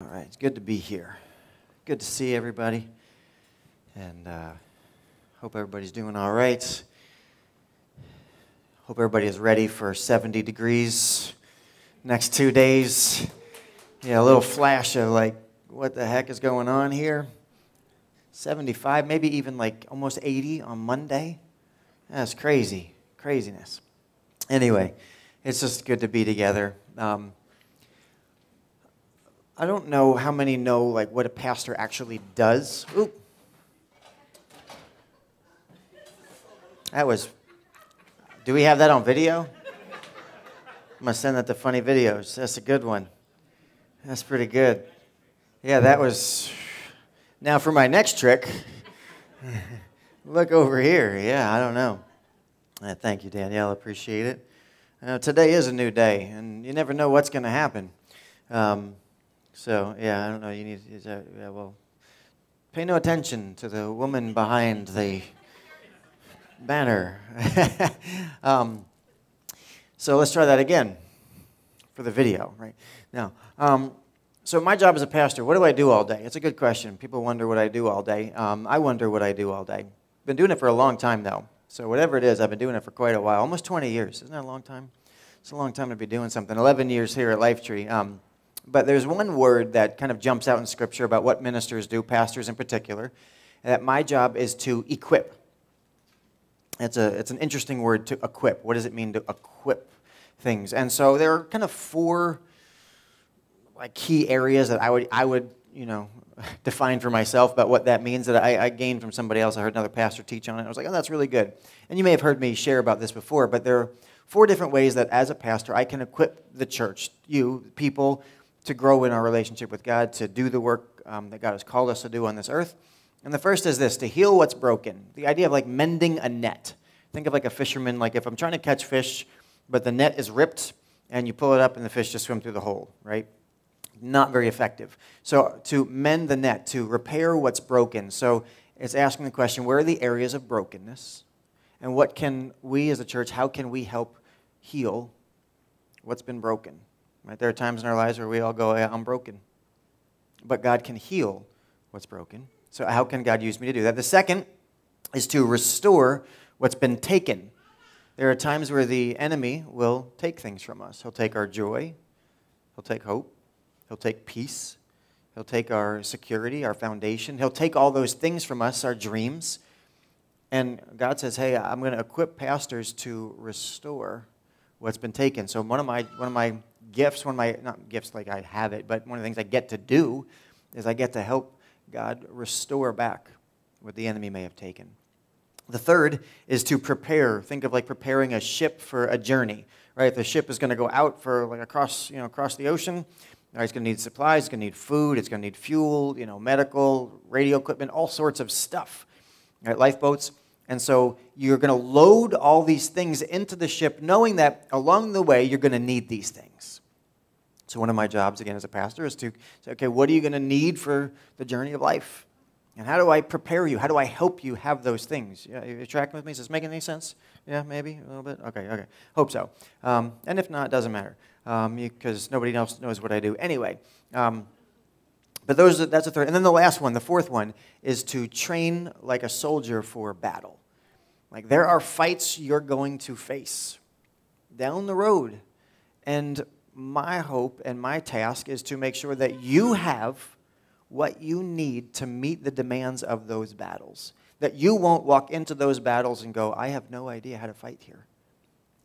All right, it's good to be here. Good to see everybody. And uh, hope everybody's doing all right. Hope everybody is ready for 70 degrees next two days. Yeah, a little flash of like, what the heck is going on here? 75, maybe even like almost 80 on Monday. That's crazy, craziness. Anyway, it's just good to be together. Um, I don't know how many know like what a pastor actually does. Oop. That was. Do we have that on video? I'm gonna send that to funny videos. That's a good one. That's pretty good. Yeah, that was. Now for my next trick. Look over here. Yeah, I don't know. Uh, thank you, Danielle. Appreciate it. Today is a new day, and you never know what's going to happen. Um, so, yeah, I don't know. You need, that, yeah, well, pay no attention to the woman behind the banner. um, so let's try that again for the video, right? Now, um, so my job as a pastor, what do I do all day? It's a good question. People wonder what I do all day. Um, I wonder what I do all day. Been doing it for a long time, though. So whatever it is, I've been doing it for quite a while, almost 20 years. Isn't that a long time? It's a long time to be doing something. 11 years here at Lifetree. Um, but there's one word that kind of jumps out in Scripture about what ministers do, pastors in particular, that my job is to equip. It's, a, it's an interesting word to equip. What does it mean to equip things? And so there are kind of four like key areas that I would, I would you know, define for myself about what that means that I, I, gained from somebody else. I heard another pastor teach on it. I was like, oh, that's really good. And you may have heard me share about this before, but there are four different ways that as a pastor I can equip the church, you, people, to grow in our relationship with God, to do the work um, that God has called us to do on this earth. And the first is this to heal what's broken. The idea of like mending a net. Think of like a fisherman, like if I'm trying to catch fish, but the net is ripped, and you pull it up and the fish just swim through the hole, right? not very effective. So, to mend the net, to repair what's broken. So, it's asking the question where are the areas of brokenness? And what can we as a church, how can we help heal what's been broken? Right? There are times in our lives where we all go, I'm broken. But God can heal what's broken. So, how can God use me to do that? The second is to restore what's been taken. There are times where the enemy will take things from us. He'll take our joy, he'll take hope, He'll take peace. He'll take our security, our foundation. He'll take all those things from us, our dreams. And God says, hey, I'm going to equip pastors to restore what's been taken. So one of my, one of my gifts, one of my, not gifts like I have it, but one of the things I get to do is I get to help God restore back what the enemy may have taken. The third is to prepare. Think of like preparing a ship for a journey, right? The ship is going to go out for like across, you know, across the ocean. Right, it's going to need supplies, it's going to need food, it's going to need fuel, you know, medical, radio equipment, all sorts of stuff. Right, lifeboats. And so you're going to load all these things into the ship, knowing that along the way you're going to need these things. So one of my jobs, again, as a pastor, is to say, okay, what are you going to need for the journey of life? And how do I prepare you? How do I help you have those things? Yeah, you tracking with me? Is this making any sense? Yeah, maybe a little bit? Okay, okay. Hope so. Um, and if not, it doesn't matter because um, nobody else knows what I do anyway. Um, but those, that's the third. And then the last one, the fourth one, is to train like a soldier for battle. Like there are fights you're going to face down the road. And my hope and my task is to make sure that you have what you need to meet the demands of those battles. That you won't walk into those battles and go, I have no idea how to fight here.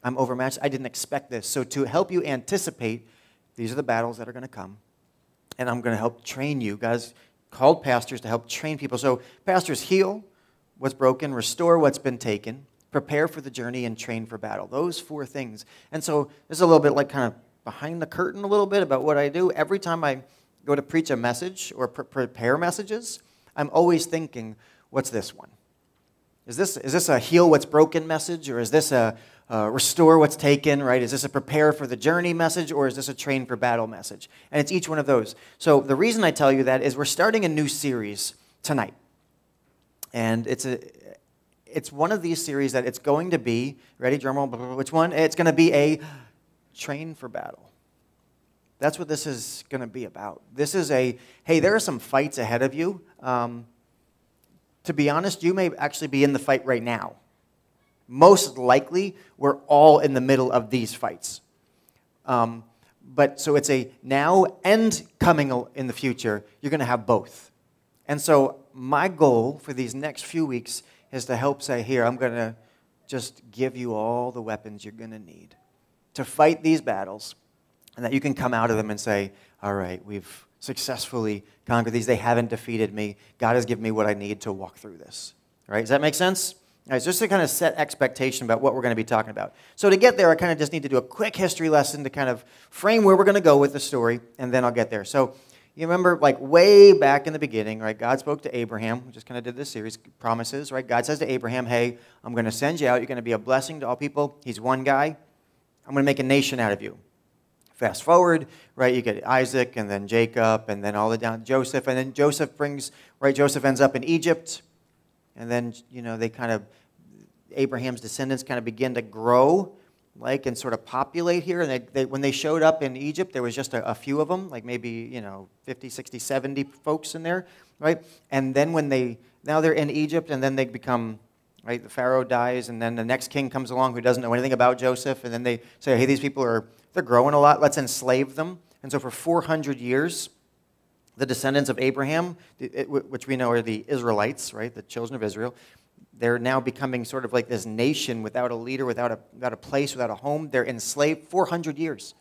I'm overmatched. I didn't expect this. So, to help you anticipate, these are the battles that are going to come. And I'm going to help train you. Guys called pastors to help train people. So, pastors heal what's broken, restore what's been taken, prepare for the journey, and train for battle. Those four things. And so, this is a little bit like kind of behind the curtain a little bit about what I do. Every time I go to preach a message or pre- prepare messages, I'm always thinking, what's this one? Is this, is this a heal what's broken message, or is this a uh, restore what's taken, right? Is this a prepare for the journey message or is this a train for battle message? And it's each one of those. So the reason I tell you that is we're starting a new series tonight. And it's a it's one of these series that it's going to be, ready, drumroll, which one? It's going to be a train for battle. That's what this is going to be about. This is a, hey, there are some fights ahead of you. Um, to be honest, you may actually be in the fight right now. Most likely, we're all in the middle of these fights. Um, but so it's a now and coming in the future, you're going to have both. And so, my goal for these next few weeks is to help say, here, I'm going to just give you all the weapons you're going to need to fight these battles, and that you can come out of them and say, all right, we've successfully conquered these. They haven't defeated me. God has given me what I need to walk through this. Right, does that make sense? All right, so just to kind of set expectation about what we're going to be talking about. So to get there, I kind of just need to do a quick history lesson to kind of frame where we're going to go with the story, and then I'll get there. So you remember, like way back in the beginning, right? God spoke to Abraham. We just kind of did this series, promises, right? God says to Abraham, "Hey, I'm going to send you out. You're going to be a blessing to all people." He's one guy. I'm going to make a nation out of you. Fast forward, right? You get Isaac and then Jacob and then all the down Joseph, and then Joseph brings right. Joseph ends up in Egypt, and then you know they kind of Abraham's descendants kind of begin to grow, like and sort of populate here. And they, they, when they showed up in Egypt, there was just a, a few of them, like maybe you know 50, 60, 70 folks in there, right? And then when they now they're in Egypt, and then they become right? The Pharaoh dies, and then the next king comes along who doesn't know anything about Joseph, and then they say, hey, these people are they're growing a lot. Let's enslave them. And so for 400 years, the descendants of Abraham, which we know are the Israelites, right, the children of Israel, they're now becoming sort of like this nation without a leader, without a, without a place, without a home. They're enslaved 400 years.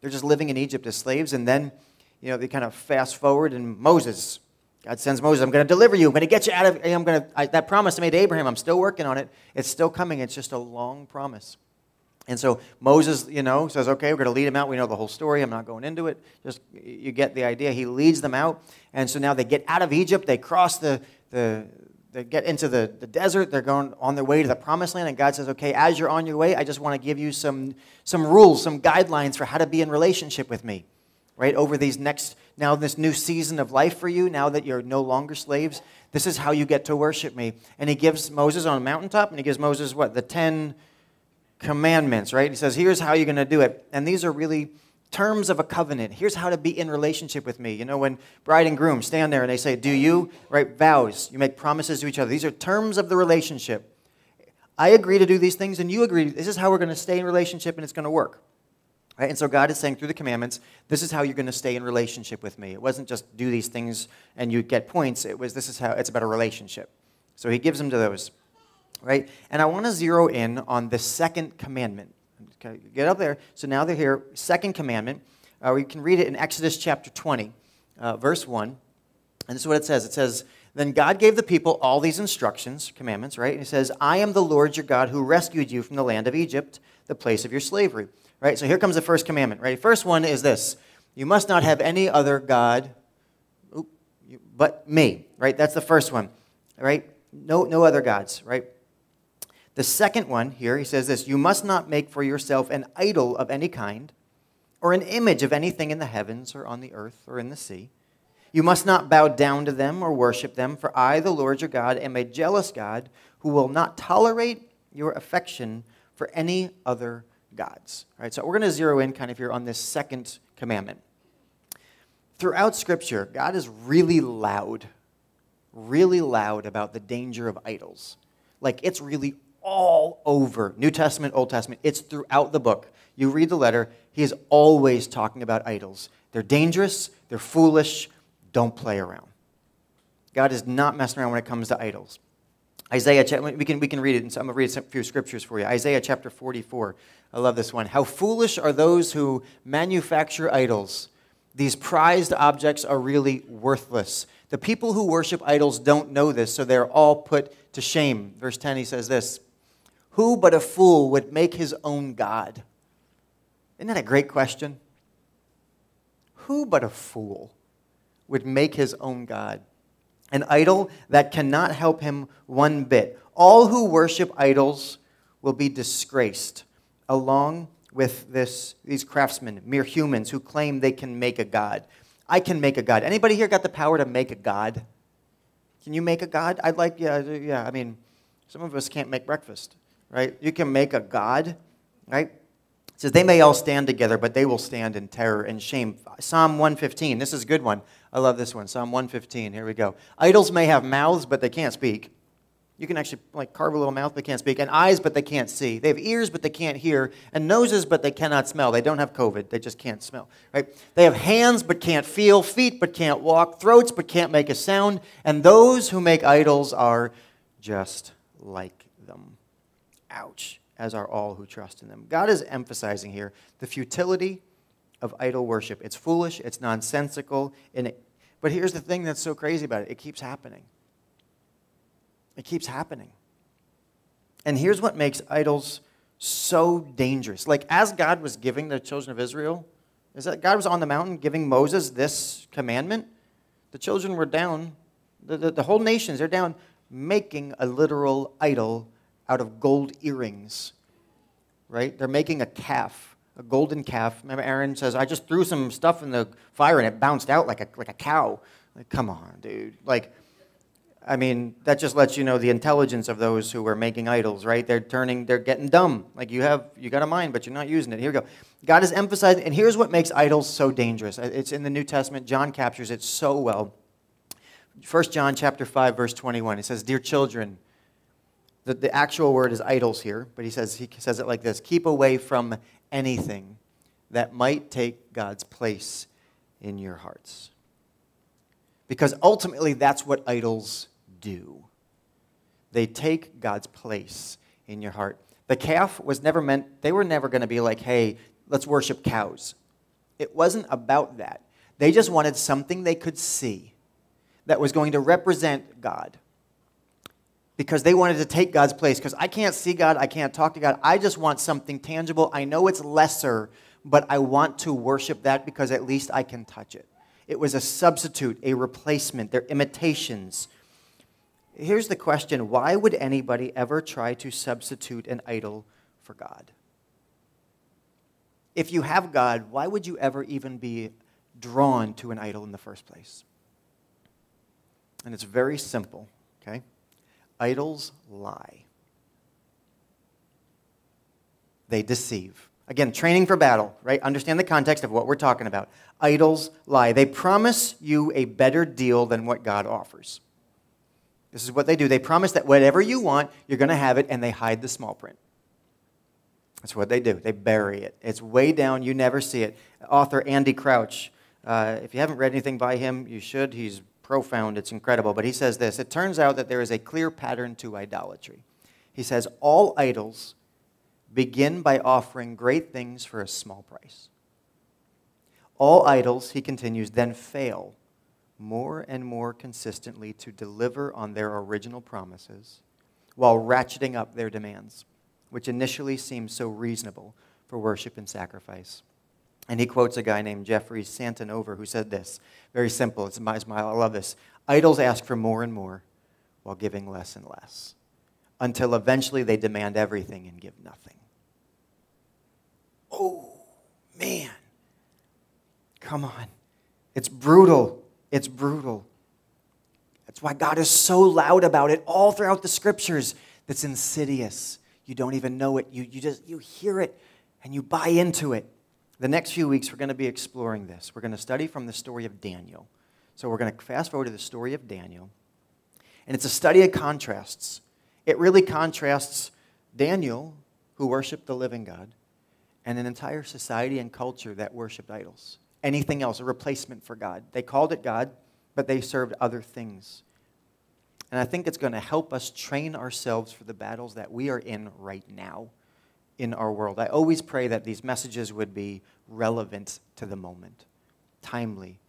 They're just living in Egypt as slaves. And then, you know, they kind of fast forward, and Moses, God sends Moses, I'm going to deliver you. I'm going to get you out of, I'm going to, I, that promise I made to Abraham, I'm still working on it. It's still coming. It's just a long promise. And so Moses, you know, says, okay, we're going to lead them out. We know the whole story. I'm not going into it. Just you get the idea. He leads them out. And so now they get out of Egypt. They cross the, the they get into the, the desert. They're going on their way to the promised land. And God says, okay, as you're on your way, I just want to give you some, some rules, some guidelines for how to be in relationship with me, right? Over these next, now this new season of life for you, now that you're no longer slaves, this is how you get to worship me. And he gives Moses on a mountaintop, and he gives Moses what? The 10 commandments, right? He says, here's how you're going to do it. And these are really terms of a covenant. Here's how to be in relationship with me. You know, when bride and groom stand there and they say, Do you, right? Vows. You make promises to each other. These are terms of the relationship. I agree to do these things and you agree. This is how we're going to stay in relationship and it's going to work. Right? And so God is saying through the commandments, this is how you're going to stay in relationship with me. It wasn't just do these things and you get points. It was this is how it's about a relationship. So he gives them to those right? And I want to zero in on the second commandment. Okay, get up there. So now they're here. Second commandment. Uh, we can read it in Exodus chapter 20, uh, verse 1. And this is what it says. It says, Then God gave the people all these instructions, commandments, right? And he says, I am the Lord your God who rescued you from the land of Egypt, the place of your slavery. Right? So here comes the first commandment, right? First one is this You must not have any other God but me, right? That's the first one, right? No, no other gods, right? The second one here, he says this You must not make for yourself an idol of any kind, or an image of anything in the heavens, or on the earth, or in the sea. You must not bow down to them or worship them, for I, the Lord your God, am a jealous God who will not tolerate your affection for any other gods. All right, so we're going to zero in kind of here on this second commandment. Throughout Scripture, God is really loud, really loud about the danger of idols. Like it's really all over New Testament, Old Testament. It's throughout the book. You read the letter, he is always talking about idols. They're dangerous, they're foolish, don't play around. God is not messing around when it comes to idols. Isaiah, we can, we can read it, and so I'm going to read a few scriptures for you. Isaiah chapter 44. I love this one. How foolish are those who manufacture idols. These prized objects are really worthless. The people who worship idols don't know this, so they're all put to shame. Verse 10, he says this who but a fool would make his own God? Isn't that a great question? Who but a fool would make his own God? An idol that cannot help him one bit. All who worship idols will be disgraced, along with this, these craftsmen, mere humans who claim they can make a God. I can make a God. Anybody here got the power to make a God? Can you make a God? I'd like, yeah, yeah. I mean, some of us can't make breakfast right? You can make a God, right? says, They may all stand together, but they will stand in terror and shame. Psalm 115, this is a good one. I love this one. Psalm 115, here we go. Idols may have mouths, but they can't speak. You can actually like carve a little mouth, but can't speak, and eyes, but they can't see. They have ears, but they can't hear, and noses, but they cannot smell. They don't have COVID; they just can't smell. Right? They have hands, but can't feel, feet, but can't walk, throats, but can't make a sound. And those who make idols are just like them. Ouch! As are all who trust in them. God is emphasizing here the futility of idol worship. It's foolish. It's nonsensical. And it, but here's the thing that's so crazy about it: it keeps happening. It keeps happening. And here's what makes idols so dangerous. Like, as God was giving the children of Israel, is that God was on the mountain giving Moses this commandment? The children were down, the, the, the whole nations, they're down making a literal idol out of gold earrings, right? They're making a calf, a golden calf. Remember, Aaron says, I just threw some stuff in the fire and it bounced out like a, like a cow. Like, come on, dude. Like, I mean, that just lets you know the intelligence of those who are making idols, right? They're turning, they're getting dumb. Like you have, you got a mind, but you're not using it. Here we go. God is emphasizing, and here's what makes idols so dangerous. Uh, it's in the New Testament. John captures it so well. 1 John chapter 5, verse 21. He says, Dear children, the, the actual word is idols here, but he says, he says it like this keep away from anything that might take God's place in your hearts. Because ultimately, that's what idols do. They take God's place in your heart. The calf was never meant, they were never going to be like, hey, let's worship cows. It wasn't about that. They just wanted something they could see that was going to represent God. Because they wanted to take God's place. Because I can't see God, I can't talk to God. I just want something tangible. I know it's lesser, but I want to worship that because at least I can touch it. It was a substitute, a replacement. They're imitations. Here's the question why would anybody ever try to substitute an idol for God? If you have God, why would you ever even be drawn to an idol in the first place? And it's very simple, okay? Idols lie, they deceive. Again, training for battle, right? Understand the context of what we're talking about. Idols lie. They promise you a better deal than what God offers. This is what they do. They promise that whatever you want, you're going to have it, and they hide the small print. That's what they do. They bury it. It's way down. You never see it. Author Andy Crouch, uh, if you haven't read anything by him, you should. He's profound. It's incredible. But he says this It turns out that there is a clear pattern to idolatry. He says, All idols begin by offering great things for a small price. All idols, he continues, then fail more and more consistently to deliver on their original promises while ratcheting up their demands, which initially seem so reasonable for worship and sacrifice. And he quotes a guy named Jeffrey Santanover who said this very simple. It's my smile. I love this. Idols ask for more and more while giving less and less until eventually they demand everything and give nothing. Oh, man. Come on. It's brutal. It's brutal. That's why God is so loud about it all throughout the scriptures. That's insidious. You don't even know it. You, you just you hear it and you buy into it. The next few weeks we're going to be exploring this. We're going to study from the story of Daniel. So we're going to fast forward to the story of Daniel. And it's a study of contrasts. It really contrasts Daniel, who worshiped the living God, and an entire society and culture that worshiped idols anything else, a replacement for God. They called it God, but they served other things. And I think it's going to help us train ourselves for the battles that we are in right now in our world. I always pray that these messages would be relevant to the moment, timely.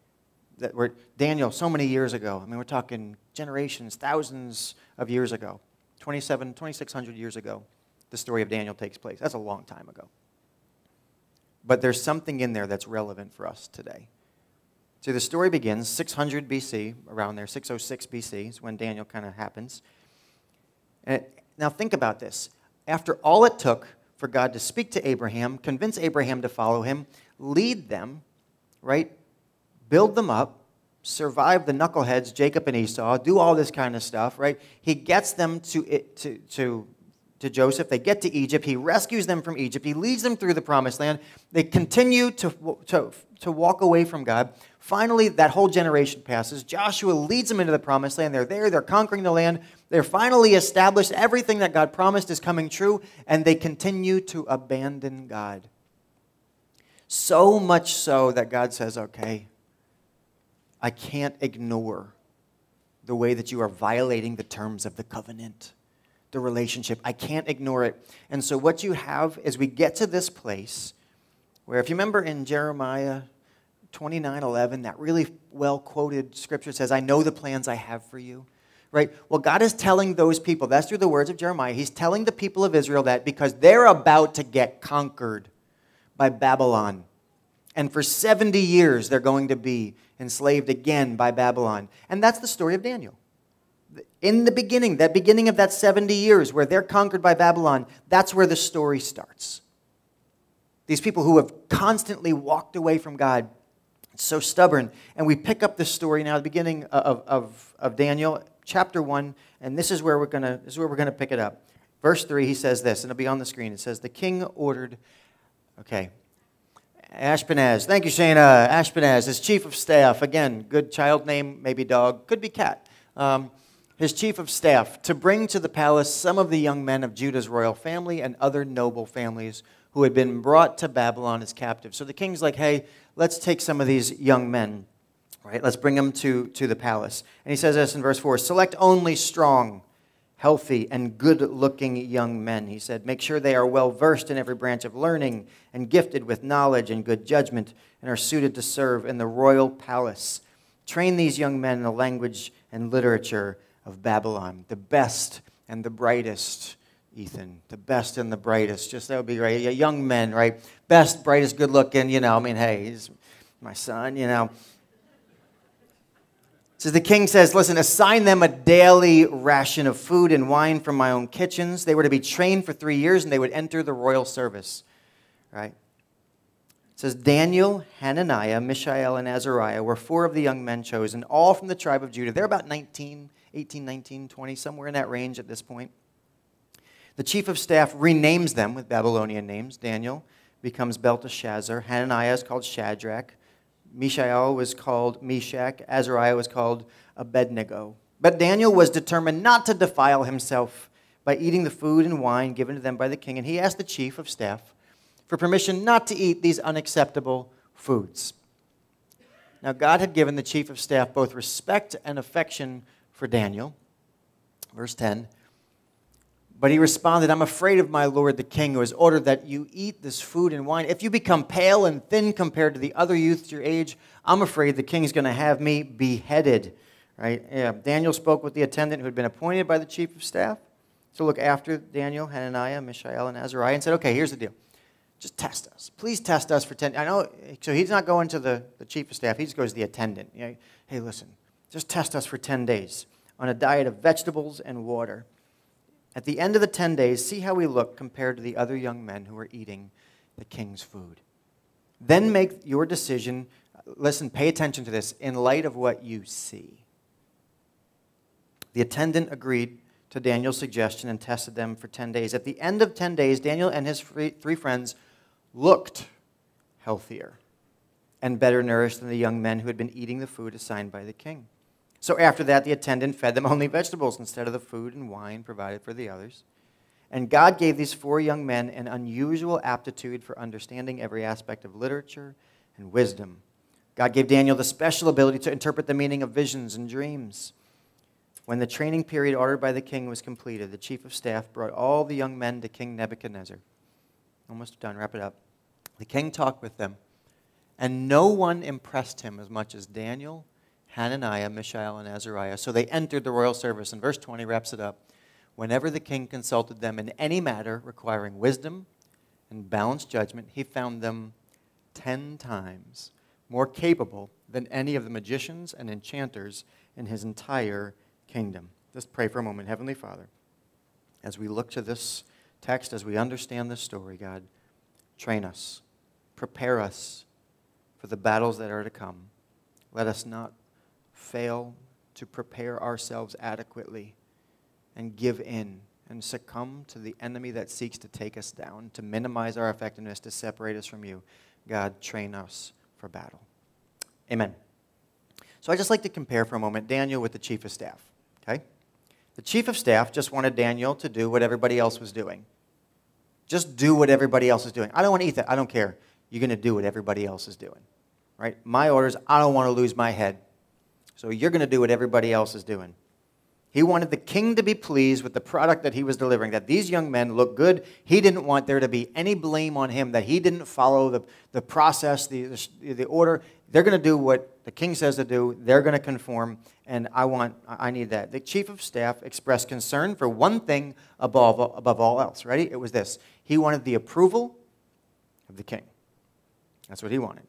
That we're, Daniel, so many years ago, I mean, we're talking generations, thousands of years ago, 27, 2,600 years ago, the story of Daniel takes place. That's a long time ago. But there's something in there that's relevant for us today. So the story begins 600 BC, around there, 606 BC is when Daniel kind of happens. And it, now think about this. After all it took for God to speak to Abraham, convince Abraham to follow him, lead them, right? Build them up, survive the knuckleheads, Jacob and Esau, do all this kind of stuff, right? He gets them to, to, to to Joseph. They get to Egypt. He rescues them from Egypt. He leads them through the promised land. They continue to, to, to walk away from God. Finally, that whole generation passes. Joshua leads them into the promised land. They're there, they're conquering the land. They're finally established. Everything that God promised is coming true, and they continue to abandon God. So much so that God says, okay, I can't ignore the way that you are violating the terms of the covenant, the relationship. I can't ignore it. And so, what you have is we get to this place where, if you remember in Jeremiah 29 11, that really well quoted scripture says, I know the plans I have for you. Right? Well, God is telling those people, that's through the words of Jeremiah, He's telling the people of Israel that because they're about to get conquered by Babylon. And for 70 years, they're going to be enslaved again by Babylon. And that's the story of Daniel. In the beginning, that beginning of that 70 years where they're conquered by Babylon, that's where the story starts. These people who have constantly walked away from God, so stubborn. And we pick up this story now, the beginning of, of, of Daniel, chapter 1, and this is where we're gonna this is where we're gonna pick it up. Verse 3, he says this, and it'll be on the screen. It says, The king ordered, okay, Ashpenaz. Thank you, Shana. Ashpenaz, his chief of staff. Again, good child name, maybe dog, could be cat. Um, his chief of staff to bring to the palace some of the young men of Judah's royal family and other noble families who had been brought to Babylon as captives. So the king's like, hey, let's take some of these young men, right? Let's bring them to, to the palace. And he says this in verse 4 select only strong healthy, and good looking young men. He said, Make sure they are well versed in every branch of learning and gifted with knowledge and good judgment and are suited to serve in the royal palace. Train these young men in the language and literature of Babylon, the best and the brightest. Ethan, the best and the brightest. Just that would be great. Young men, right? Best, brightest, good looking. You know, I mean, hey, he's my son, you know. So the king says, Listen, assign them a daily ration of food and wine from my own kitchens. They were to be trained for three years and they would enter the royal service. Right? It says, Daniel, Hananiah, Mishael, and Azariah were four of the young men chosen, all from the tribe of Judah. They're about 19, 18, 19, 20, somewhere in that range at this point. The chief of staff renames them with Babylonian names. Daniel becomes Belteshazzar. Hananiah is called Shadrach. Mishael was called Meshach, Azariah was called Abednego. But Daniel was determined not to defile himself by eating the food and wine given to them by the king, and he asked the chief of staff for permission not to eat these unacceptable foods. Now, God had given the chief of staff both respect and affection for Daniel. Verse 10 but he responded, I'm afraid of my lord the king, who has ordered that you eat this food and wine. If you become pale and thin compared to the other youths your age, I'm afraid the king's going to have me beheaded. Right? Yeah. Daniel spoke with the attendant who had been appointed by the chief of staff. to look after Daniel, Hananiah, Mishael, and Azariah, and said, Okay, here's the deal. Just test us. Please test us for 10. I know, so he's not going to the, the chief of staff, he just goes to the attendant. You know, hey, listen, just test us for 10 days on a diet of vegetables and water. At the end of the 10 days, see how we look compared to the other young men who are eating the king's food. Then make your decision. Listen, pay attention to this in light of what you see. The attendant agreed to Daniel's suggestion and tested them for 10 days. At the end of 10 days, Daniel and his three friends looked healthier and better nourished than the young men who had been eating the food assigned by the king. So after that, the attendant fed them only vegetables instead of the food and wine provided for the others. And God gave these four young men an unusual aptitude for understanding every aspect of literature and wisdom. God gave Daniel the special ability to interpret the meaning of visions and dreams. When the training period ordered by the king was completed, the chief of staff brought all the young men to King Nebuchadnezzar. Almost done, wrap it up. The king talked with them, and no one impressed him as much as Daniel Hananiah, Mishael, and Azariah. So they entered the royal service. And verse 20 wraps it up. Whenever the king consulted them in any matter requiring wisdom and balanced judgment, he found them ten times more capable than any of the magicians and enchanters in his entire kingdom. Just pray for a moment. Heavenly Father, as we look to this text, as we understand this story, God, train us, prepare us for the battles that are to come. Let us not fail to prepare ourselves adequately and give in and succumb to the enemy that seeks to take us down, to minimize our effectiveness, to separate us from you. God, train us for battle. Amen. So I just like to compare for a moment Daniel with the chief of staff. Okay? The chief of staff just wanted Daniel to do what everybody else was doing. Just do what everybody else is doing. I don't want to eat that. I don't care. You're going to do what everybody else is doing. Right? My orders, I don't want to lose my head. So you're going to do what everybody else is doing. He wanted the king to be pleased with the product that he was delivering, that these young men look good. He didn't want there to be any blame on him, that he didn't follow the, the process, the, the, the order. They're going to do what the king says to do, they're going to conform, and I want, I need that. The chief of staff expressed concern for one thing above, above all else. Ready? It was this he wanted the approval of the king. That's what he wanted.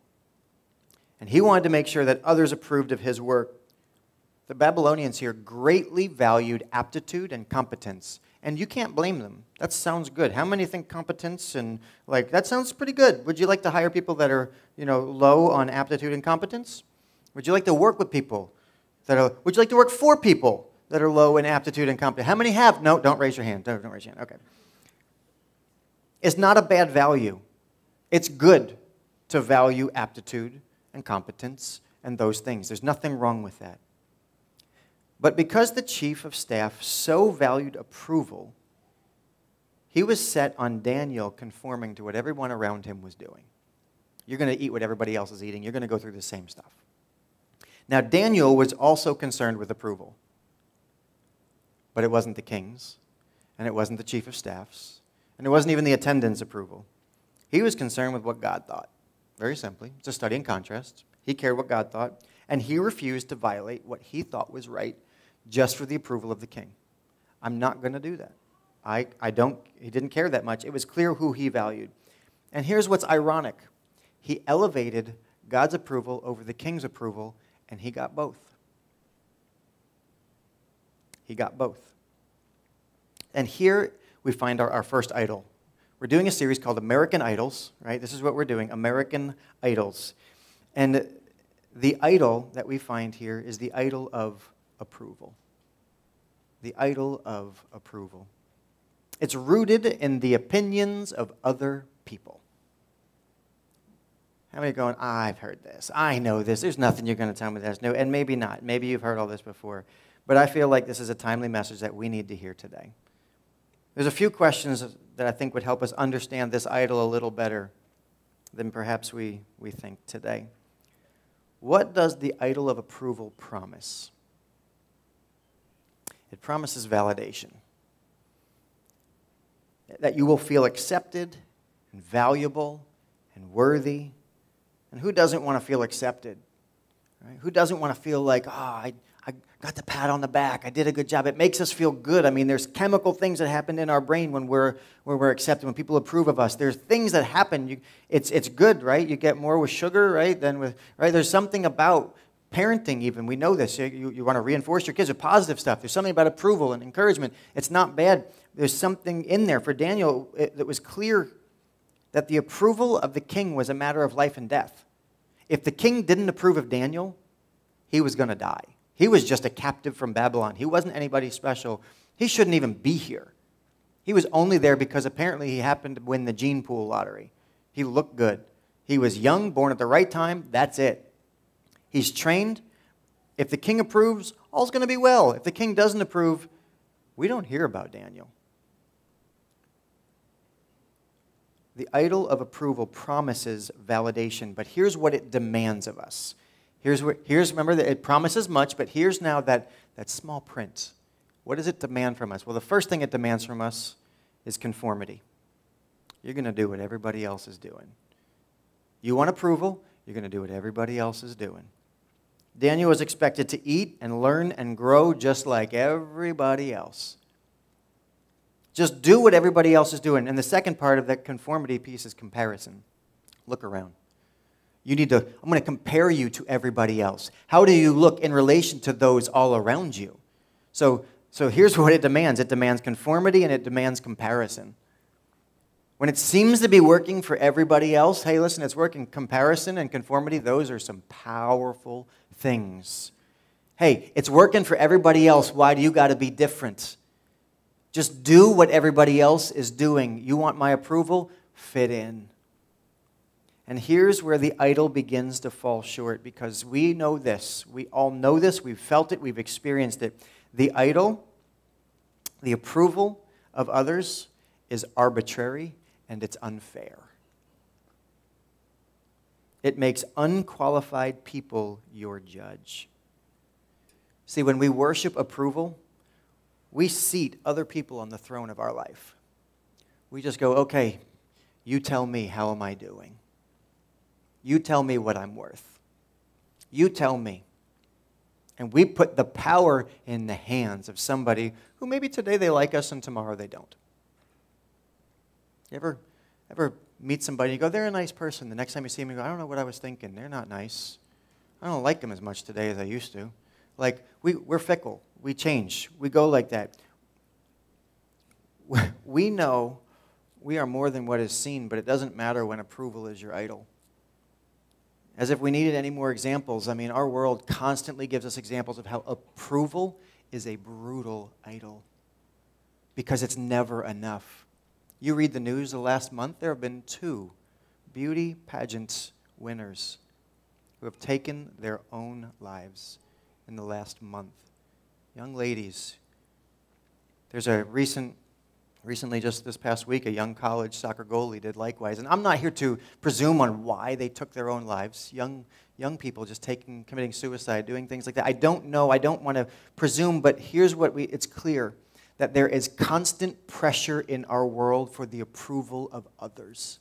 And he wanted to make sure that others approved of his work the Babylonians here greatly valued aptitude and competence. And you can't blame them. That sounds good. How many think competence and like that sounds pretty good? Would you like to hire people that are, you know, low on aptitude and competence? Would you like to work with people that are would you like to work for people that are low in aptitude and competence? How many have? No, don't raise your hand. Don't, don't raise your hand. Okay. It's not a bad value. It's good to value aptitude and competence and those things. There's nothing wrong with that. But because the chief of staff so valued approval, he was set on Daniel conforming to what everyone around him was doing. You're going to eat what everybody else is eating, you're going to go through the same stuff. Now, Daniel was also concerned with approval, but it wasn't the king's, and it wasn't the chief of staff's, and it wasn't even the attendant's approval. He was concerned with what God thought. Very simply, it's a study in contrast. He cared what God thought, and he refused to violate what he thought was right just for the approval of the king. I'm not going to do that. I, I don't, he didn't care that much. It was clear who he valued. And here's what's ironic he elevated God's approval over the king's approval, and he got both. He got both. And here we find our, our first idol. We're doing a series called American Idols, right? This is what we're doing American Idols. And the idol that we find here is the idol of approval. The idol of approval. It's rooted in the opinions of other people. How many are going, I've heard this. I know this. There's nothing you're going to tell me that's new. And maybe not. Maybe you've heard all this before. But I feel like this is a timely message that we need to hear today. There's a few questions that I think would help us understand this idol a little better than perhaps we, we think today. What does the idol of approval promise? It promises validation. That you will feel accepted and valuable and worthy. And who doesn't want to feel accepted? Right? Who doesn't want to feel like, oh, I, I got the pat on the back. I did a good job. It makes us feel good. I mean, there's chemical things that happen in our brain when we're, when we're accepted, when people approve of us. There's things that happen. You, it's, it's good, right? You get more with sugar, right, than with, right? There's something about parenting even we know this you, you want to reinforce your kids with positive stuff there's something about approval and encouragement it's not bad there's something in there for daniel It was clear that the approval of the king was a matter of life and death if the king didn't approve of daniel he was going to die he was just a captive from babylon he wasn't anybody special he shouldn't even be here he was only there because apparently he happened to win the gene pool lottery he looked good he was young born at the right time that's it He's trained. If the king approves, all's going to be well. If the king doesn't approve, we don't hear about Daniel. The idol of approval promises validation, but here's what it demands of us. Here's, what, here's remember that it promises much, but here's now that, that small print. What does it demand from us? Well, the first thing it demands from us is conformity. You're going to do what everybody else is doing. You want approval, you're going to do what everybody else is doing. Daniel was expected to eat and learn and grow just like everybody else. Just do what everybody else is doing. And the second part of that conformity piece is comparison. Look around. You need to, I'm going to compare you to everybody else. How do you look in relation to those all around you? So, so here's what it demands it demands conformity and it demands comparison. When it seems to be working for everybody else, hey, listen, it's working. Comparison and conformity, those are some powerful things. Hey, it's working for everybody else. Why do you got to be different? Just do what everybody else is doing. You want my approval? Fit in. And here's where the idol begins to fall short because we know this. We all know this. We've felt it. We've experienced it. The idol, the approval of others, is arbitrary and it's unfair. It makes unqualified people your judge. See, when we worship approval, we seat other people on the throne of our life. We just go, okay, you tell me, how am I doing? You tell me what I'm worth. You tell me. And we put the power in the hands of somebody who maybe today they like us and tomorrow they don't. You ever, ever meet somebody and you go, they're a nice person. The next time you see them, you go, I don't know what I was thinking. They're not nice. I don't like them as much today as I used to. Like, we, we're fickle. We change. We go like that. We know we are more than what is seen, but it doesn't matter when approval is your idol. As if we needed any more examples. I mean, our world constantly gives us examples of how approval is a brutal idol because it's never enough. You read the news the last month, there have been two beauty pageant winners who have taken their own lives in the last month. Young ladies. There's a recent Recently, just this past week, a young college soccer goalie did likewise. And I'm not here to presume on why they took their own lives. Young, young people just taking, committing suicide, doing things like that. I don't know. I don't want to presume, but here's what we, it's clear that there is constant pressure in our world for the approval of others.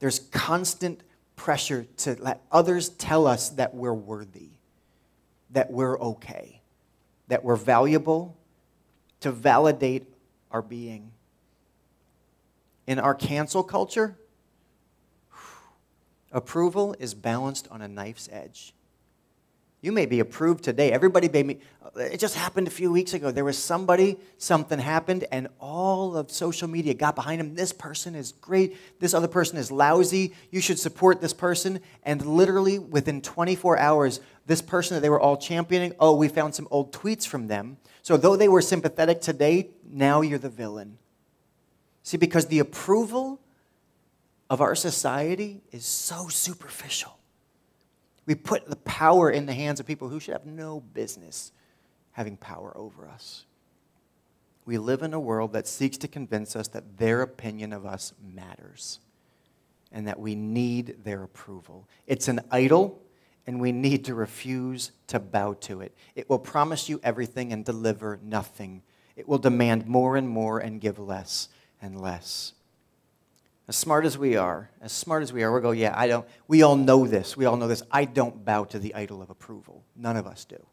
There's constant pressure to let others tell us that we're worthy, that we're okay, that we're valuable, to validate our being. In our cancel culture, approval is balanced on a knife's edge. You may be approved today. Everybody made me. it just happened a few weeks ago. There was somebody, something happened, and all of social media got behind him. This person is great. This other person is lousy. You should support this person. And literally within 24 hours, this person that they were all championing, oh, we found some old tweets from them. So though they were sympathetic today, now you're the villain. See, because the approval of our society is so superficial. We put the power in the hands of people who should have no business having power over us. We live in a world that seeks to convince us that their opinion of us matters and that we need their approval. It's an idol, and we need to refuse to bow to it. It will promise you everything and deliver nothing. It will demand more and more and give less and less. As smart as we are, as smart as we are, we'll go, yeah, I don't, we all know this. We all know this. I don't bow to the idol of approval. None of us do.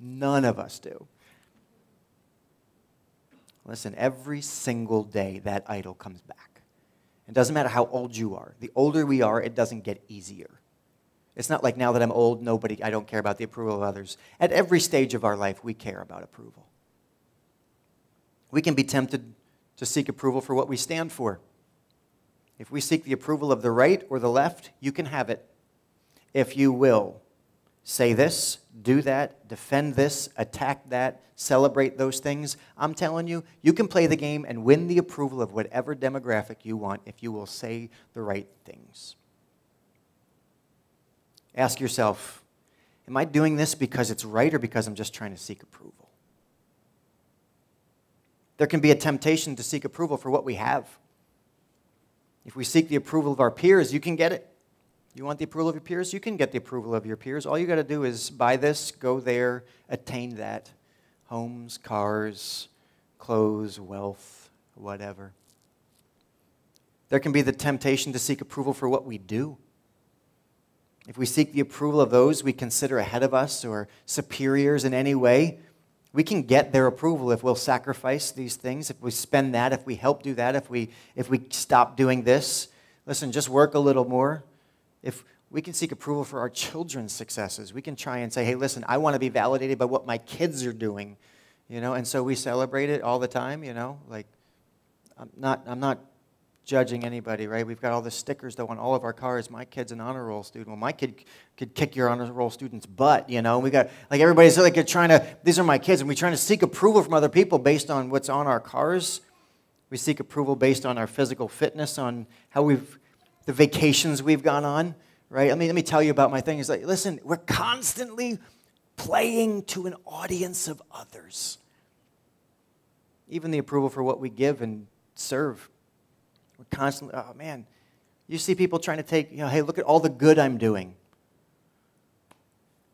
None of us do. Listen, every single day that idol comes back. It doesn't matter how old you are. The older we are, it doesn't get easier. It's not like now that I'm old, nobody, I don't care about the approval of others. At every stage of our life, we care about approval. We can be tempted to seek approval for what we stand for. If we seek the approval of the right or the left, you can have it. If you will say this, do that, defend this, attack that, celebrate those things, I'm telling you, you can play the game and win the approval of whatever demographic you want if you will say the right things. Ask yourself, am I doing this because it's right or because I'm just trying to seek approval? There can be a temptation to seek approval for what we have. If we seek the approval of our peers, you can get it. You want the approval of your peers? You can get the approval of your peers. All you got to do is buy this, go there, attain that. Homes, cars, clothes, wealth, whatever. There can be the temptation to seek approval for what we do. If we seek the approval of those we consider ahead of us or superiors in any way, we can get their approval if we'll sacrifice these things, if we spend that, if we help do that, if we, if we stop doing this. Listen, just work a little more. If we can seek approval for our children's successes, we can try and say, hey, listen, I want to be validated by what my kids are doing. You know, and so we celebrate it all the time, you know, like I'm not, I'm not judging anybody, right? We've got all the stickers though on all of our cars. My kid's an honor roll student. Well, my kid could kick your honor roll student's butt, you know. We got like everybody's like trying to. These are my kids, and we're trying to seek approval from other people based on what's on our cars. We seek approval based on our physical fitness, on how we've the vacations we've gone on, right? Let me let me tell you about my thing. Is like, listen, we're constantly playing to an audience of others. Even the approval for what we give and serve we're constantly, oh man, you see people trying to take, you know, hey, look at all the good I'm doing.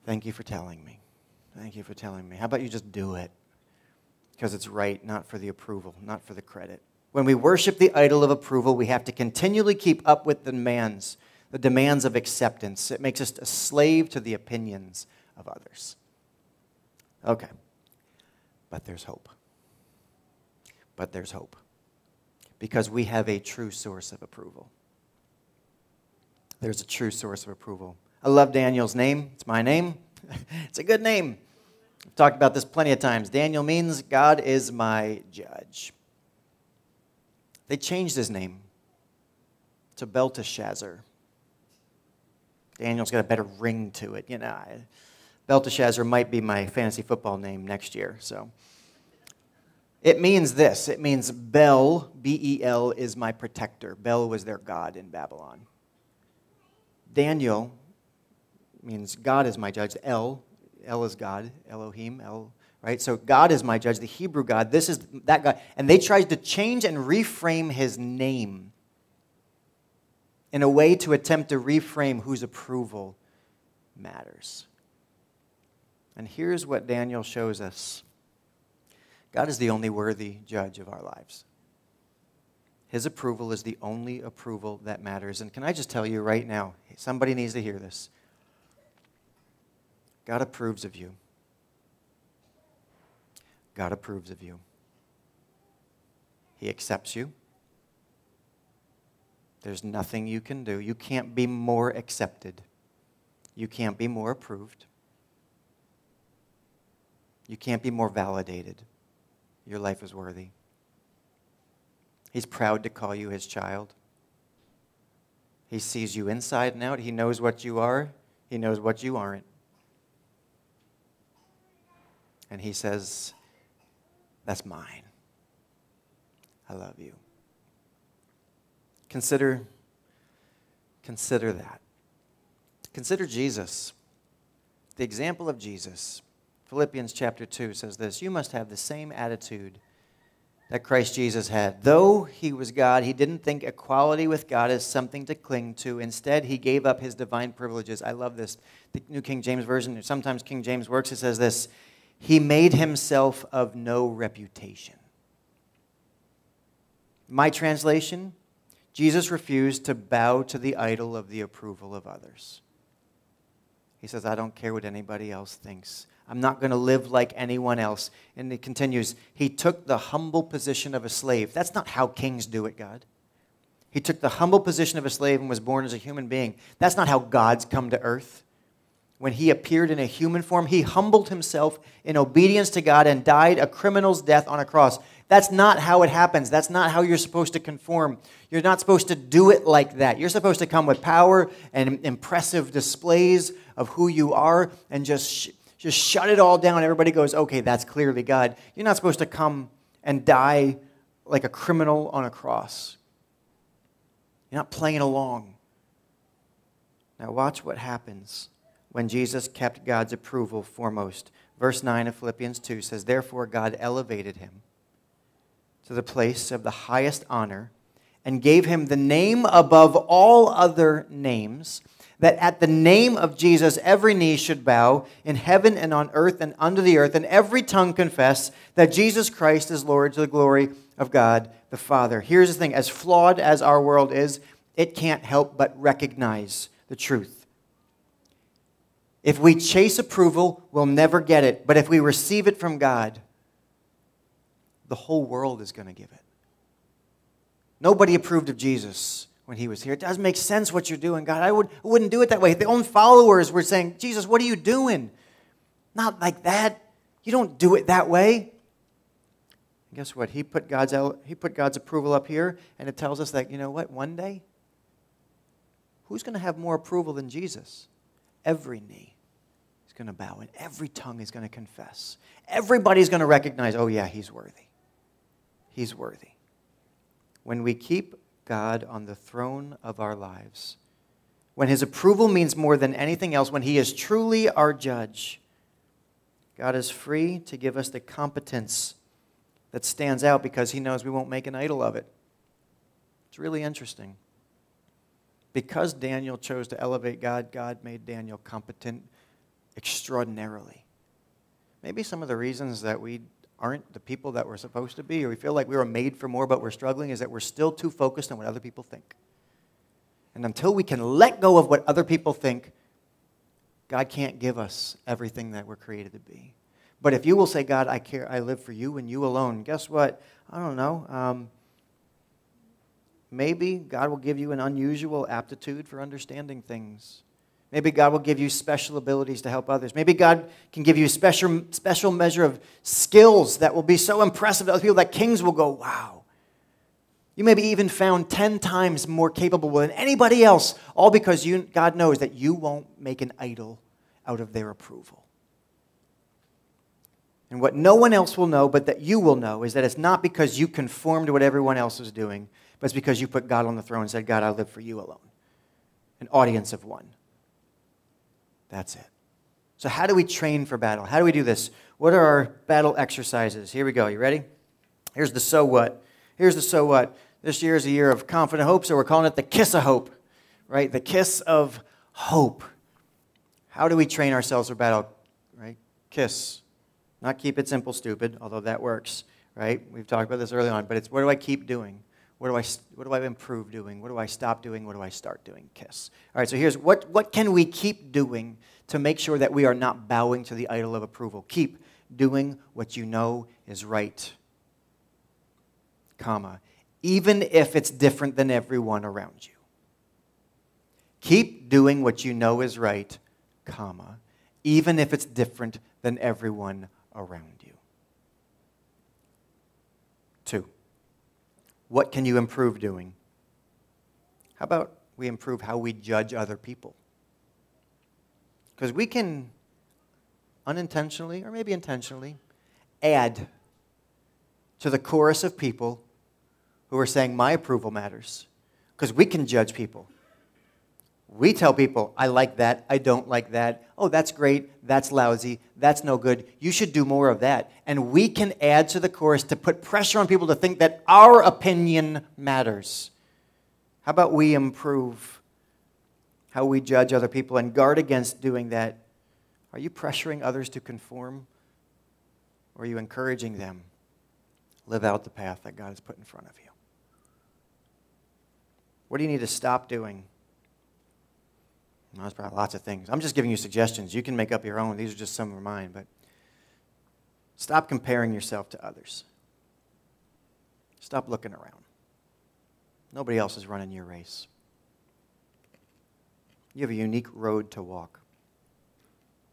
Thank you for telling me. Thank you for telling me. How about you just do it? Because it's right, not for the approval, not for the credit. When we worship the idol of approval, we have to continually keep up with the demands, the demands of acceptance. It makes us a slave to the opinions of others. Okay. But there's hope. But there's hope because we have a true source of approval. There's a true source of approval. I love Daniel's name. It's my name. it's a good name. I've talked about this plenty of times. Daniel means God is my judge. They changed his name to Belteshazzar. Daniel's got a better ring to it, you know. Belteshazzar might be my fantasy football name next year, so. It means this it means Bel, B E L, is my protector. Bel was their god in Babylon. Daniel means God is my judge. El, El is God, Elohim, El, right? So God is my judge, the Hebrew God. This is that God. And they tried to change and reframe his name in a way to attempt to reframe whose approval matters. And here's what Daniel shows us God is the only worthy judge of our lives. His approval is the only approval that matters. And can I just tell you right now, somebody needs to hear this. God approves of you. God approves of you. He accepts you. There's nothing you can do. You can't be more accepted. You can't be more approved. You can't be more validated. Your life is worthy. He's proud to call you his child. He sees you inside and out. He knows what you are, he knows what you aren't. And he says, That's mine. I love you. Consider, consider that. Consider Jesus, the example of Jesus. Philippians chapter 2 says this You must have the same attitude that Christ Jesus had. Though he was God, he didn't think equality with God as something to cling to. Instead, he gave up his divine privileges. I love this. The New King James Version, sometimes King James works, it says this He made himself of no reputation. My translation Jesus refused to bow to the idol of the approval of others. He says, I don't care what anybody else thinks. I'm not going to live like anyone else. And it continues, He took the humble position of a slave. That's not how kings do it, God. He took the humble position of a slave and was born as a human being. That's not how God's come to earth. When he appeared in a human form, he humbled himself in obedience to God and died a criminal's death on a cross. That's not how it happens. That's not how you're supposed to conform. You're not supposed to do it like that. You're supposed to come with power and impressive displays of who you are and just just shut it all down. Everybody goes, okay, that's clearly God. You're not supposed to come and die like a criminal on a cross. You're not playing along. Now, watch what happens when Jesus kept God's approval foremost. Verse 9 of Philippians 2 says, Therefore, God elevated him to the place of the highest honor and gave him the name above all other names that at the name of Jesus every knee should bow in heaven and on earth and under the earth, and every tongue confess that Jesus Christ is Lord to the glory of God the Father. Here's the thing as flawed as our world is, it can't help but recognize the truth. If we chase approval, we'll never get it. But if we receive it from God, the whole world is going to give it. Nobody approved of Jesus when he was here. It doesn't make sense what you're doing, God. I, would, wouldn't do it that way. The own followers were saying, Jesus, what are you doing? Not like that. You don't do it that way. guess what? He put, God's, he put God's approval up here, and it tells us that, you know what? One day, who's going to have more approval than Jesus? Every knee is going to bow, and every tongue is going to confess. Everybody's going to recognize, oh, yeah, he's worthy. He's worthy. When we keep God on the throne of our lives, when his approval means more than anything else, when he is truly our judge, God is free to give us the competence that stands out because he knows we won't make an idol of it. It's really interesting. Because Daniel chose to elevate God, God made Daniel competent extraordinarily. Maybe some of the reasons that we aren't the people that we're supposed to be, or we feel like we were made for more but we're struggling, is that we're still too focused on what other people think. And until we can let go of what other people think, God can't give us everything that we're created to be. But if you will say, God, I care, I live for you and you alone, guess what? I don't know. Um, maybe God will give you an unusual aptitude for understanding things. Maybe God will give you special abilities to help others. Maybe God can give you a special, special measure of skills that will be so impressive to other people that kings will go, wow. You may be even found 10 times more capable than anybody else, all because you, God knows that you won't make an idol out of their approval. And what no one else will know, but that you will know, is that it's not because you conform to what everyone else is doing, but it's because you put God on the throne and said, God, I live for you alone. An audience of one. That's it. So, how do we train for battle? How do we do this? What are our battle exercises? Here we go. You ready? Here's the so what. Here's the so what. This year is a year of confident hope, so we're calling it the kiss of hope, right? The kiss of hope. How do we train ourselves for battle? Right? Kiss. Not keep it simple, stupid, although that works, right? We've talked about this early on, but it's what do I keep doing? What do I, what do I improve doing? What do I stop doing? What do I start doing? Kiss. All right, so here's what, what can we keep doing to make sure that we are not bowing to the idol of approval? Keep doing what you know is right comma, even if it's different than everyone around you. Keep doing what you know is right, comma, even if it's different than everyone around you. Two, what can you improve doing? How about we improve how we judge other people? Because we can unintentionally, or maybe intentionally, add to the chorus of people who are saying my approval matters. Because we can judge people. We tell people, I like that, I don't like that. Oh, that's great, that's lousy, that's no good. You should do more of that. And we can add to the chorus to put pressure on people to think that our opinion matters. How about we improve how we judge other people and guard against doing that? Are you pressuring others to conform? Or are you encouraging them? Live out the path that God has put in front of you. What do you need to stop doing? There's probably lots of things. I'm just giving you suggestions. You can make up your own. These are just some of mine. But stop comparing yourself to others. Stop looking around. Nobody else is running your race. You have a unique road to walk.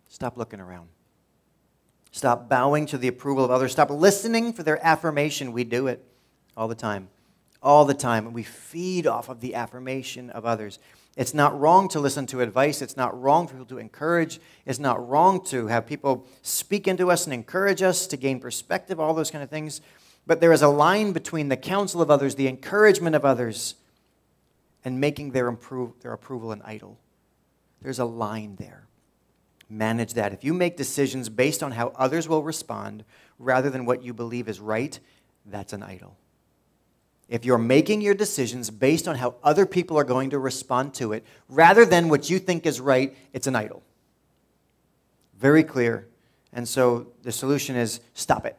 Stop looking around. Stop bowing to the approval of others. Stop listening for their affirmation. We do it all the time all the time, and we feed off of the affirmation of others. It's not wrong to listen to advice. It's not wrong for people to encourage. It's not wrong to have people speak into us and encourage us to gain perspective, all those kind of things. But there is a line between the counsel of others, the encouragement of others, and making their, improve, their approval an idol. There's a line there. Manage that. If you make decisions based on how others will respond rather than what you believe is right, that's an idol if you're making your decisions based on how other people are going to respond to it, rather than what you think is right, it's an idol. Very clear. And so the solution is stop it.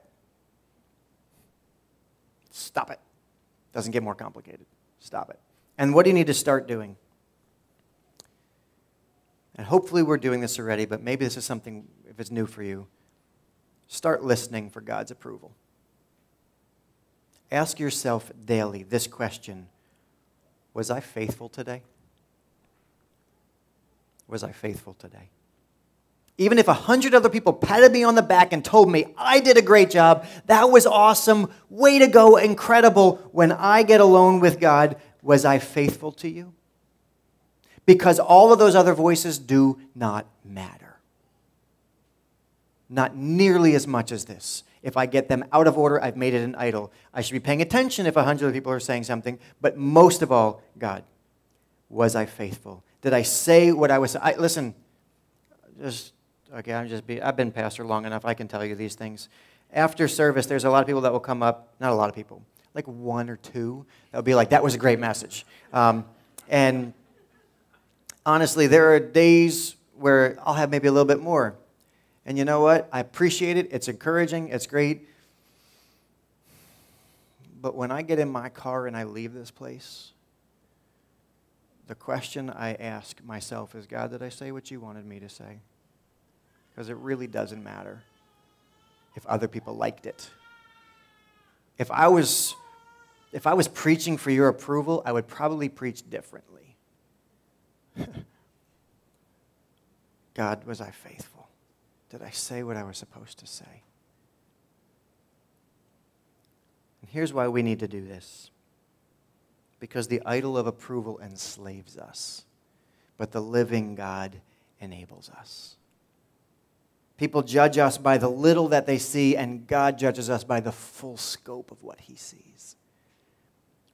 Stop it. Doesn't get more complicated. Stop it. And what do you need to start doing? And hopefully we're doing this already, but maybe this is something, if it's new for you, start listening for God's approval. Ask yourself daily this question Was I faithful today? Was I faithful today? Even if a hundred other people patted me on the back and told me I did a great job, that was awesome, way to go, incredible, when I get alone with God, was I faithful to you? Because all of those other voices do not matter. Not nearly as much as this. If I get them out of order, I've made it an idol. I should be paying attention if a hundred people are saying something, but most of all, God, was I faithful? Did I say what I was? I, listen, just okay. I'm just be, I've been pastor long enough. I can tell you these things. After service, there's a lot of people that will come up. Not a lot of people, like one or two. That'll be like, "That was a great message," um, and honestly, there are days where I'll have maybe a little bit more. And you know what? I appreciate it. It's encouraging. It's great. But when I get in my car and I leave this place, the question I ask myself is God, did I say what you wanted me to say? Because it really doesn't matter if other people liked it. If I was if I was preaching for your approval, I would probably preach differently. God, was I faithful? Did I say what I was supposed to say? And here's why we need to do this because the idol of approval enslaves us, but the living God enables us. People judge us by the little that they see, and God judges us by the full scope of what He sees.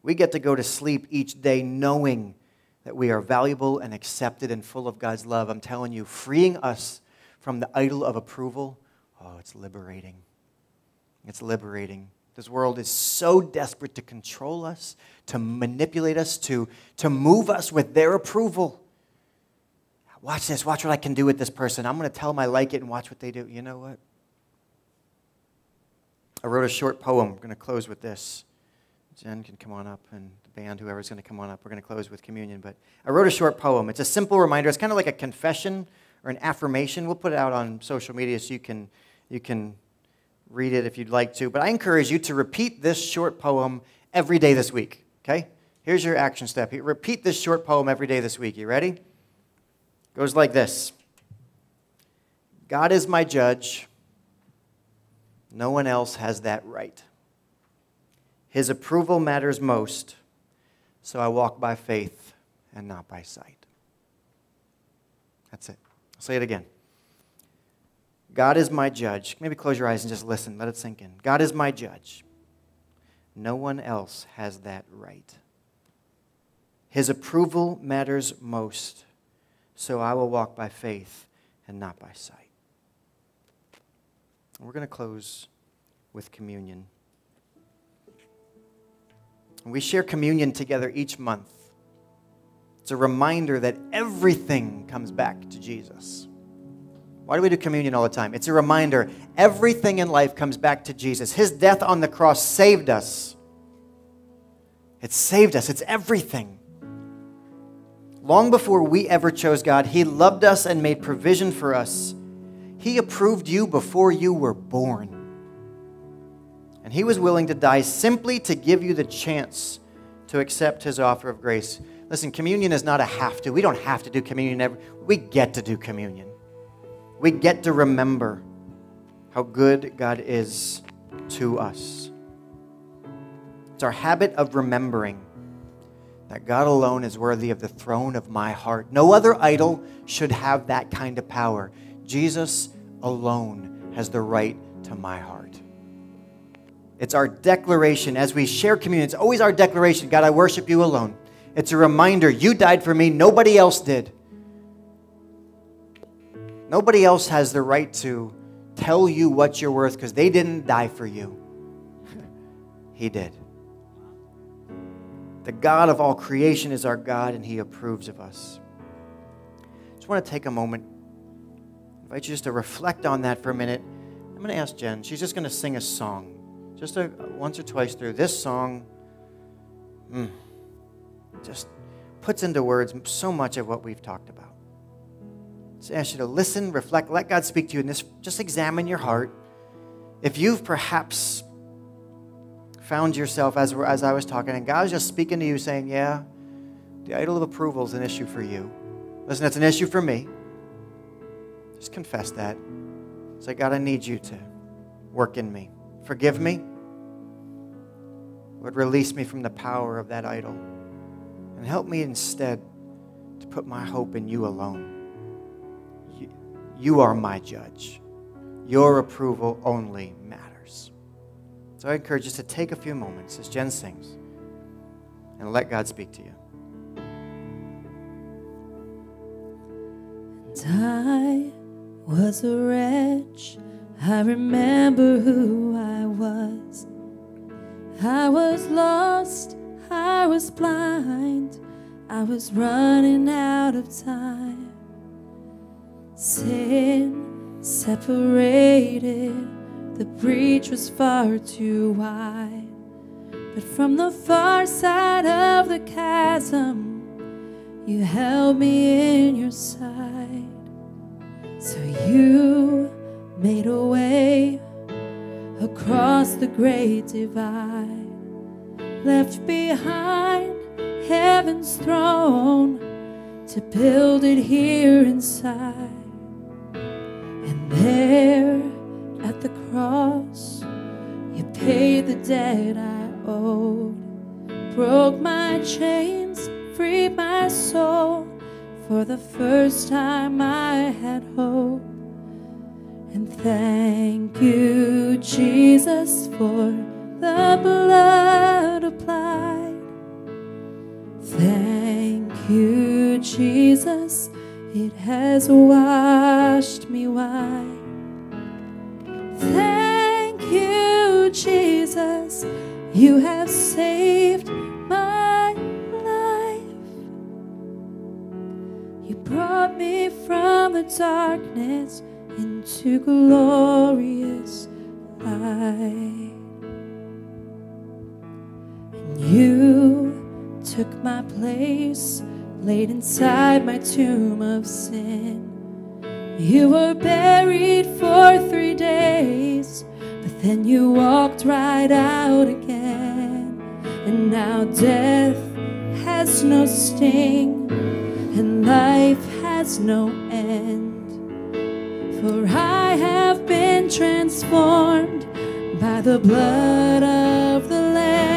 We get to go to sleep each day knowing that we are valuable and accepted and full of God's love. I'm telling you, freeing us from the idol of approval, oh, it's liberating. It's liberating. This world is so desperate to control us, to manipulate us, to, to move us with their approval. Watch this. Watch what I can do with this person. I'm going to tell them I like it and watch what they do. You know what? I wrote a short poem. I'm going to close with this. Jen can come on up, and the band, whoever's going to come on up. We're going to close with communion. But I wrote a short poem. It's a simple reminder. It's kind of like a confession or an affirmation. We'll put it out on social media so you can, you can read it if you'd like to. But I encourage you to repeat this short poem every day this week. Okay? Here's your action step. Repeat this short poem every day this week. You ready? It goes like this God is my judge. No one else has that right. His approval matters most, so I walk by faith and not by sight. That's it. I'll say it again. God is my judge. Maybe close your eyes and just listen. Let it sink in. God is my judge. No one else has that right. His approval matters most, so I will walk by faith and not by sight. We're going to close with communion. We share communion together each month. It's a reminder that everything comes back to Jesus. Why do we do communion all the time? It's a reminder everything in life comes back to Jesus. His death on the cross saved us. It saved us, it's everything. Long before we ever chose God, He loved us and made provision for us. He approved you before you were born. And he was willing to die simply to give you the chance to accept his offer of grace. Listen, communion is not a have to. We don't have to do communion every we get to do communion. We get to remember how good God is to us. It's our habit of remembering that God alone is worthy of the throne of my heart. No other idol should have that kind of power. Jesus alone has the right to my heart. It's our declaration as we share communion. It's always our declaration God, I worship you alone. It's a reminder you died for me, nobody else did. Nobody else has the right to tell you what you're worth because they didn't die for you. he did. The God of all creation is our God, and He approves of us. I just want to take a moment, invite you just to reflect on that for a minute. I'm going to ask Jen. She's just going to sing a song just a, once or twice through this song mm, just puts into words so much of what we've talked about. So I ask you to listen, reflect, let God speak to you, and this just examine your heart. If you've perhaps found yourself as, as I was talking, and God was just speaking to you, saying, Yeah, the idol of approval is an issue for you. Listen, it's an issue for me. Just confess that. Say, God, I need you to work in me. Forgive me. Lord, release me from the power of that idol. And help me instead to put my hope in you alone. You, you are my judge. Your approval only matters. So I encourage you to take a few moments as Jen sings and let God speak to you. And I was a wretch. I remember who I was. I was lost. I was blind. I was running out of time. Sin separated. The breach was far too wide. But from the far side of the chasm, you held me in your sight. So you made a way across the great divide, left behind heaven's throne to build it here inside. And there at the cross, you paid the debt I owed, broke my chains, freed my soul. For the first time I had hope. And thank you, Jesus, for the blood applied. Thank you, Jesus, it has washed me white. Thank you, Jesus, you have saved my life. You brought me from the darkness into glorious light. You took my place, laid inside my tomb of sin. You were buried for three days, but then you walked right out again. And now death has no sting, and life has no end. For I have been transformed by the blood of the Lamb.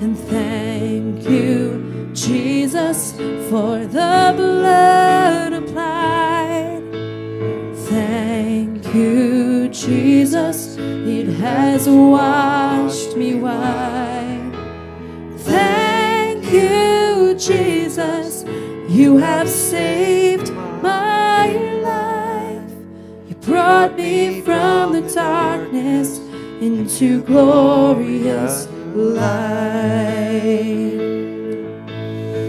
And thank you, Jesus, for the blood applied. Thank you, Jesus, it has washed me white. Thank you, Jesus, you have saved my life. You brought me from the darkness into glorious light.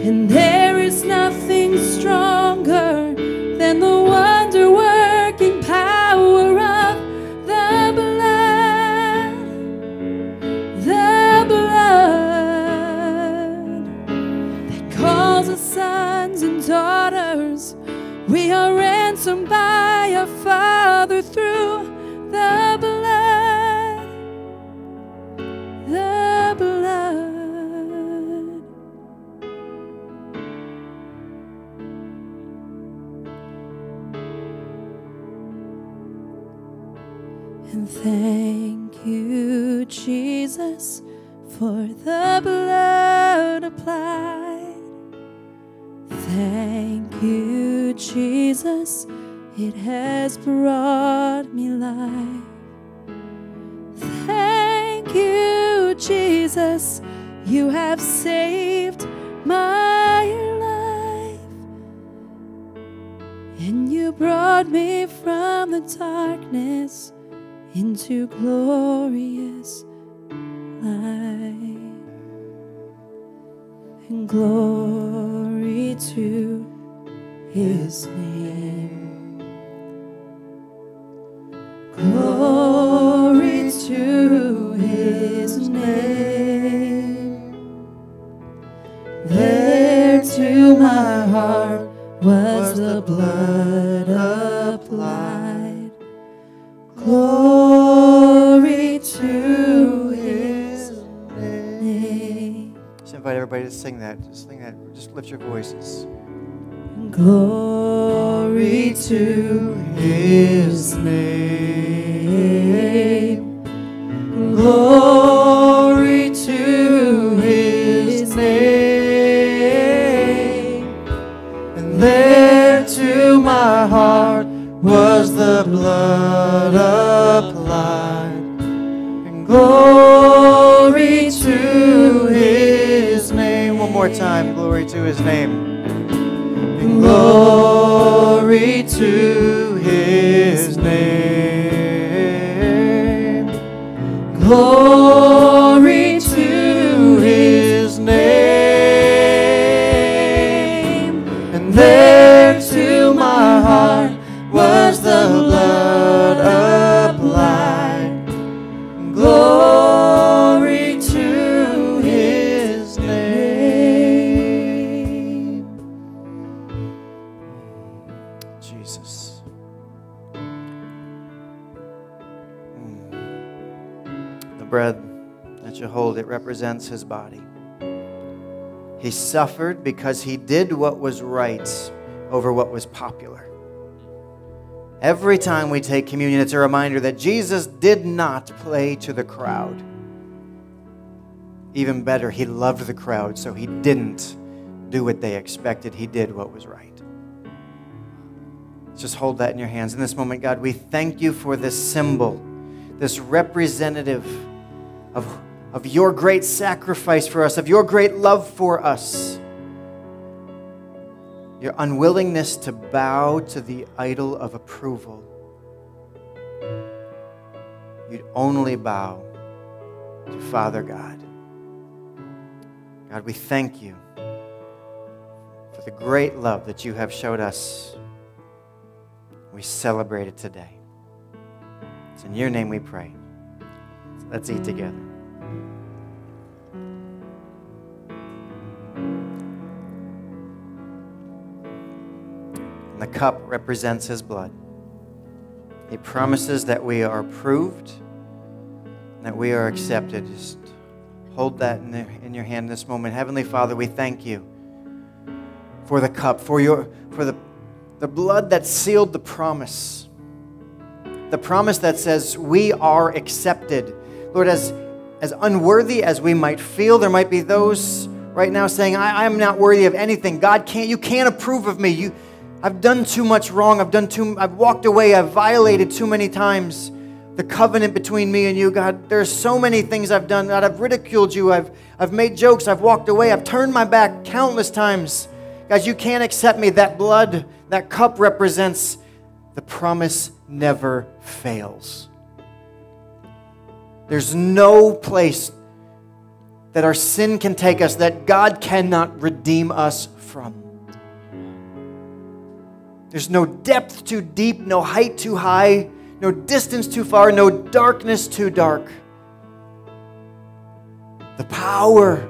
And there is nothing stronger than the wonder working power of the blood. The blood that calls us sons and daughters. We are ransomed by our Father For the blood applied. Thank you, Jesus, it has brought me life. Thank you, Jesus, you have saved my life. And you brought me from the darkness into glorious light. And glory to his name. Glory to his name. There to my heart was the blood applied. Glory everybody to sing that. Just sing that. Just lift your voices. Glory to his name. His name. And glory to represents his body. He suffered because he did what was right over what was popular. Every time we take communion, it's a reminder that Jesus did not play to the crowd. Even better, he loved the crowd, so he didn't do what they expected. He did what was right. Just hold that in your hands. In this moment, God, we thank you for this symbol, this representative of, of your great sacrifice for us, of your great love for us your unwillingness to bow to the idol of approval. You'd only bow to Father God. God, we thank you for the great love that you have showed us. We celebrate it today. It's in your name we pray. Let's eat together. Cup represents his blood. He promises that we are approved, that we are accepted. Just hold that in, the, in your hand this moment. Heavenly Father, we thank you for the cup, for, your, for the, the blood that sealed the promise. The promise that says we are accepted. Lord, as, as unworthy as we might feel, there might be those right now saying, I, I'm not worthy of anything. God can't, you can't approve of me. You, I've done too much wrong. I've done too I've walked away. I've violated too many times the covenant between me and you, God. There's so many things I've done. God, I've ridiculed you. I've I've made jokes. I've walked away. I've turned my back countless times. Guys, you can't accept me. That blood, that cup represents the promise never fails. There's no place that our sin can take us that God cannot redeem us from. There's no depth too deep, no height too high, no distance too far, no darkness too dark. The power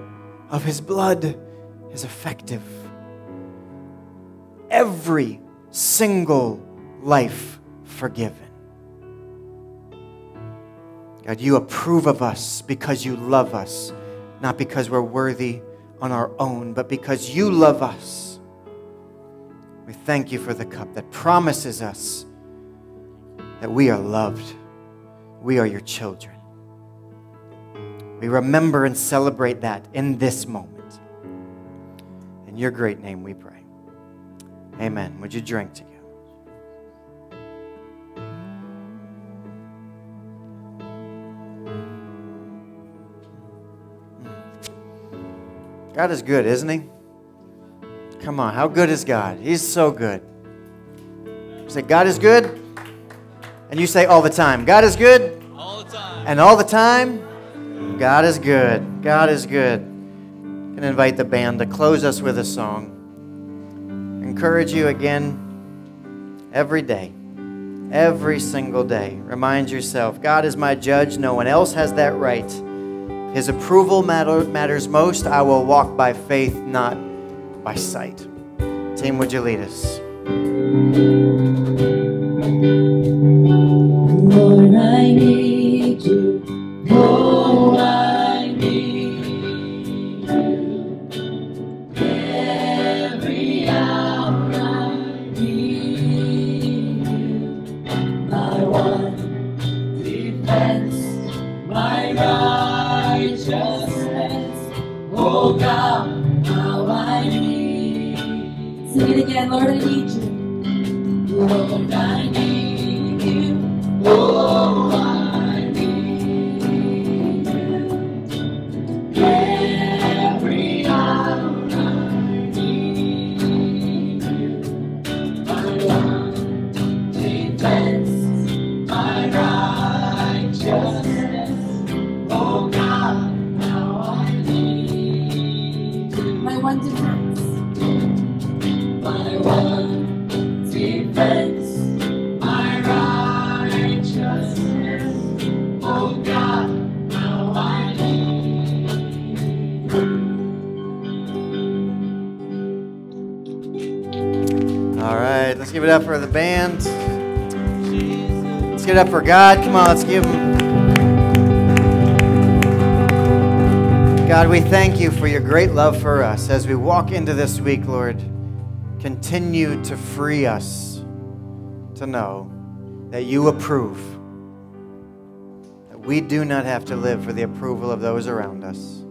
of His blood is effective. Every single life forgiven. God, you approve of us because you love us, not because we're worthy on our own, but because you love us. We thank you for the cup that promises us that we are loved. We are your children. We remember and celebrate that in this moment. In your great name we pray. Amen. Would you drink together? Hmm. God is good, isn't He? Come on, how good is God? He's so good. You Say, God is good. And you say all the time, God is good. All the time. And all the time, God is good. God is good. I'm going to invite the band to close us with a song. Encourage you again every day, every single day. Remind yourself God is my judge. No one else has that right. His approval matter, matters most. I will walk by faith, not by sight. Team, would you lead us? Lord, I need God. Come on, let's give him. God, we thank you for your great love for us as we walk into this week, Lord. Continue to free us to know that you approve, that we do not have to live for the approval of those around us,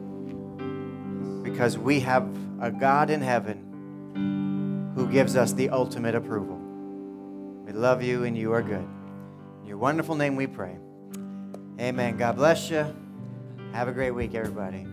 because we have a God in heaven who gives us the ultimate approval. We love you and you are good. Your wonderful name we pray. Amen. God bless you. Have a great week, everybody.